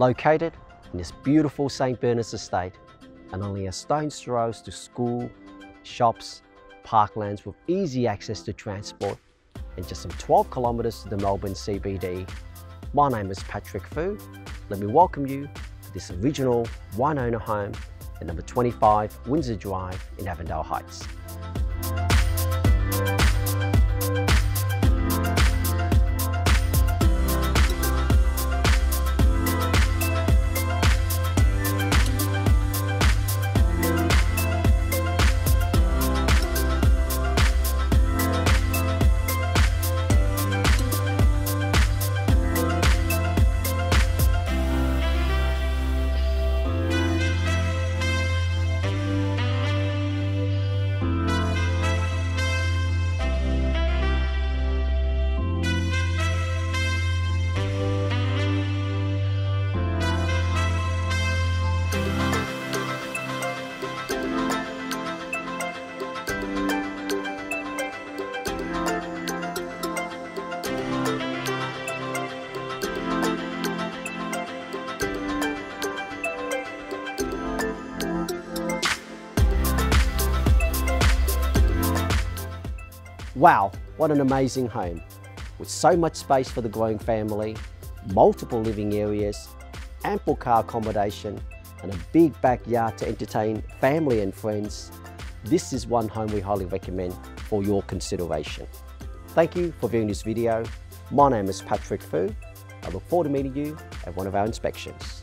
Located in this beautiful St. Bernard's estate and only a stone's throw to school, shops, parklands with easy access to transport and just some 12 kilometres to the Melbourne CBD. My name is Patrick Phu. Let me welcome you to this original one owner home at number 25 Windsor Drive in Avondale Heights. Wow, what an amazing home. With so much space for the growing family, multiple living areas, ample car accommodation, and a big backyard to entertain family and friends, this is one home we highly recommend for your consideration. Thank you for viewing this video. My name is Patrick Phu. I look forward to meeting you at one of our inspections.